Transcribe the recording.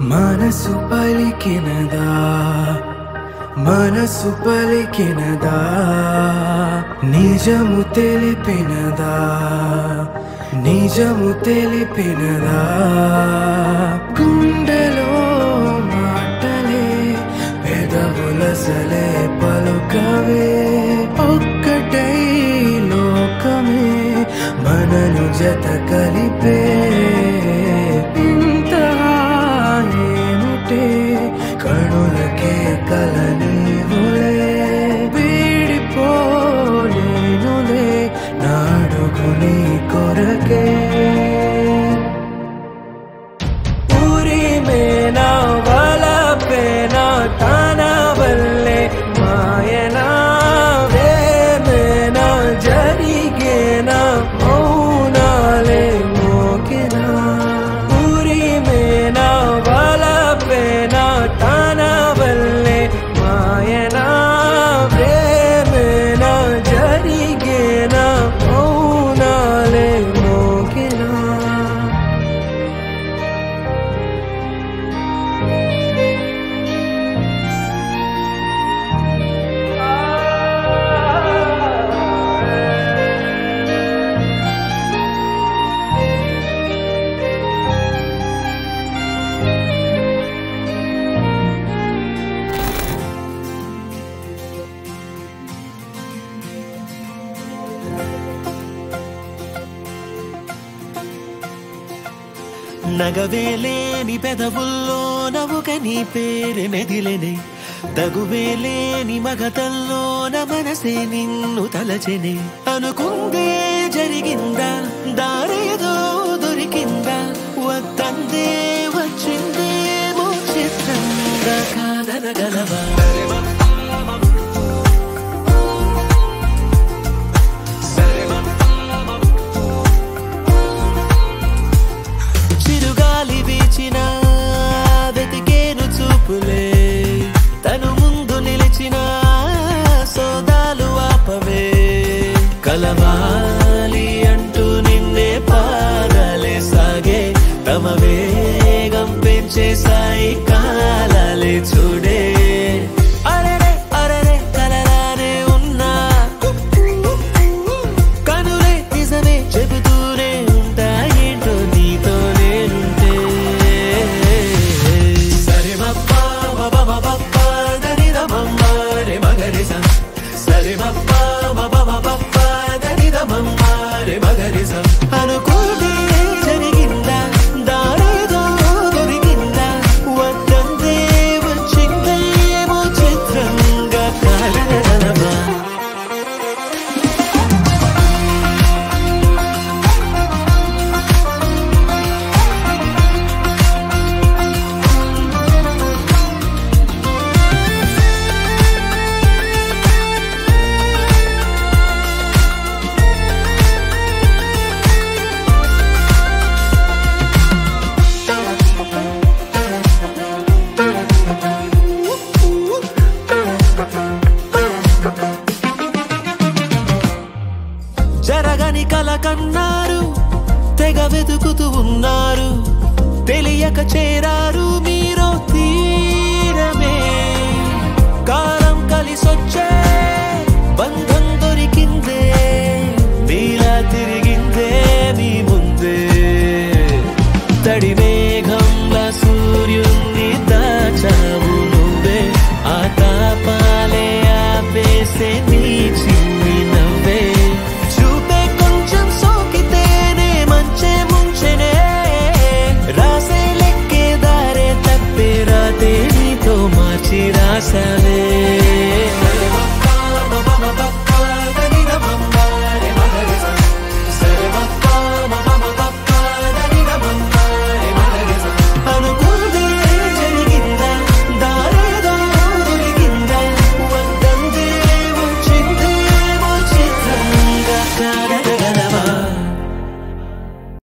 మనసు పలికినదా? మనసు పలికినదా? నిజము తెలిపినదా? నిజము తెలిపినదా? నగవేలేని పెదవుల్లో నవ్వుకని పేరు నెదిలెనే తగువేలేని మగతల్లో మనసే నిన్ను తలచెనే. అనుకుందే జరిగిందా Karim Abbas ఎరగని కల కన్నారు తెగ వెతుకుతూ ఉన్నారు తెలియక చేరారు మీరో తీరమే. కాలం కలిసొచ్చే బంధం దొరికిందే మీలా తిరిగిందే మీ ముందే. తడి మేఘంలా సూర్యుణ్ణి దాచావు నువ్వే ఆ తాపాలే ఆపేసే నీ